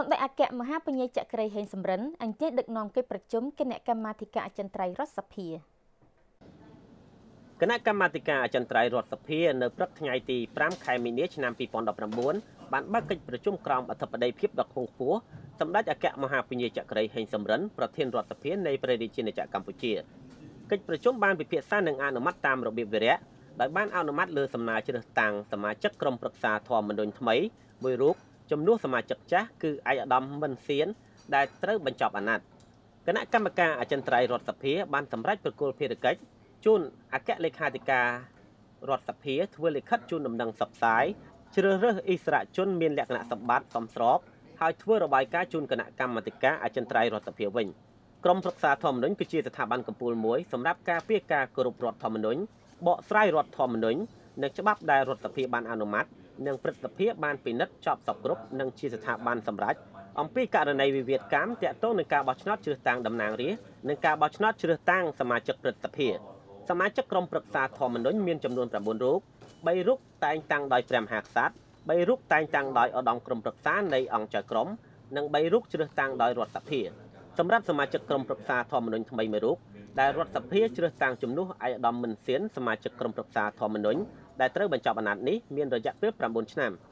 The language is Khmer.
សម្ដេចអគ្គមហាពញាចក្រីហេងសំរិនអញ្ជើញដឹកនាំកិច្ចប្រជុំគណៈកម្មាធិការអចិន្ត្រៃយ៍រដ្ឋសភាគណៈកម្មាធិការអចិន្ត្រៃយ៍រដ្ឋសភានៅព្រឹកថ្ងៃទី5ខែមីនាឆ្នាំ2019បានបើកកិច្ចប្រជុំក្រមអធិបតីភាពដ៏ខ្ពង់ខ្ពស់សម្ដេចអគ្គមហាពញាចក្រីហេងសំរិនប្រធានរដ្ឋសភានៃព្រះរាជាណាចក្រកម្ពុជាកិច្ចប្រជុំបានពិភាក្សានិងអនុម័តតាមរបៀបវិរៈដោយបានអនុម័តលើសំណើជ្រើសតាំងសមាជិកក្រុមប្រឹក្សាធម្មនុញ្ញថ្មីមួយរូប ចំនួនសមាជិកចាស់គឺឯកឧត្តមមិនសៀនដែលត្រូវបញ្ចប់អាណត្តិគណៈកម្មការអចិន្ត្រៃយ៍រដ្ឋសភាបានសម្រេចប្រគល់ភារកិច្ចជូនអគ្គលេខាធិការរដ្ឋសភាធ្វើលិខិតជូនដំណឹងសព្វផ្សាយជ្រើសរើសអិសរាជជនមានលក្ខណៈសម្បត្តិសមស្របហើយធ្វើរបាយការណ៍ជូនគណៈកម្មាធិការអចិន្ត្រៃយ៍រដ្ឋសភាវិញក្រមប្រឹក្សាធម្មនុញ្ញគឺជាស្ថាប័នកម្ពុជាមួយសម្រាប់ការពារការគោរពរដ្ឋធម្មនុញ្ញបកស្រាយរដ្ឋធម្មនុញ្ញនិងច្បាប់ដែលរដ្ឋសភាបានអនុម័ត និងព្រឹទ្ធសភាបានពិនិត្យចប់សពគ្រប់និងជាស្ថាប័នសម្រាប់អំពីករណីវិវាទកម្មទាក់ទងនឹងការបោះឆ្នោតជ្រើសតាំងតំណាងរាស្ត្រនិងការបោះឆ្នោតជ្រើសតាំងសមាជិកព្រឹទ្ធសភាសមាជិកក្រុមប្រឹក្សាធម្មនុញ្ញមានចំនួន9រូប3រូបតែងតាំងដោយព្រះមហាក្សត្រ3រូបតែងតាំងដោយឧត្តមក្រុមប្រឹក្សានៃអង្គចៅក្រមនិង3រូបជ្រើសតាំងដោយរដ្ឋសភាសម្រាប់សមាជិកក្រុមប្រឹក្សាធម្មនុញ្ញថ្មីមួយរូប ដែលរដ្ឋសភាជ្រើសតាំងជំនួសឯកឧត្តមមិនសៀនសមាជិកក្រុមប្រឹក្សាធម្មនុញ្ញដែលត្រូវបញ្ចប់អាណត្តិនេះមានរយៈពេល9ឆ្នាំ។